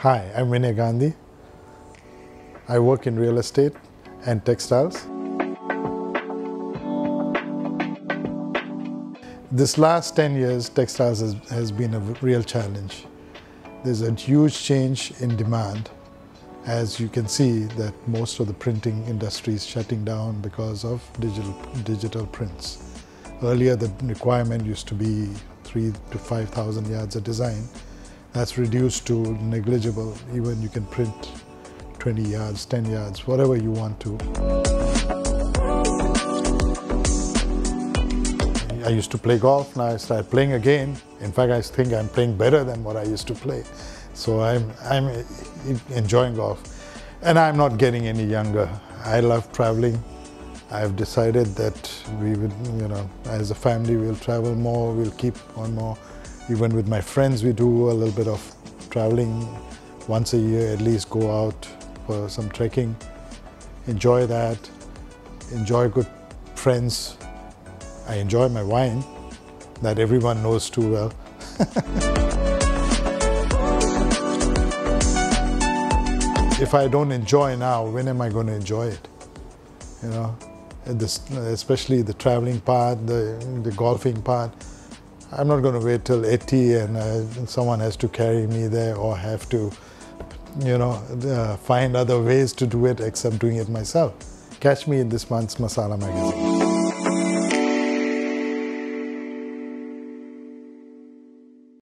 Hi, I'm Vinai Gandhi. I work in real estate and textiles. This last 10 years, textiles has, has been a real challenge. There's a huge change in demand. As you can see that most of the printing industry is shutting down because of digital, digital prints. Earlier, the requirement used to be three to 5,000 yards of design. That's reduced to negligible. Even you can print 20 yards, 10 yards, whatever you want to. I used to play golf, now I started playing again. In fact, I think I'm playing better than what I used to play. So I'm, I'm enjoying golf. And I'm not getting any younger. I love traveling. I've decided that we would, you know, as a family, we'll travel more, we'll keep on more. Even with my friends, we do a little bit of traveling once a year, at least go out for some trekking. Enjoy that, enjoy good friends. I enjoy my wine that everyone knows too well. if I don't enjoy now, when am I going to enjoy it? You know, this, especially the traveling part, the, the golfing part. I'm not going to wait till 80 and uh, someone has to carry me there or have to, you know, uh, find other ways to do it except doing it myself. Catch me in this month's Masala magazine.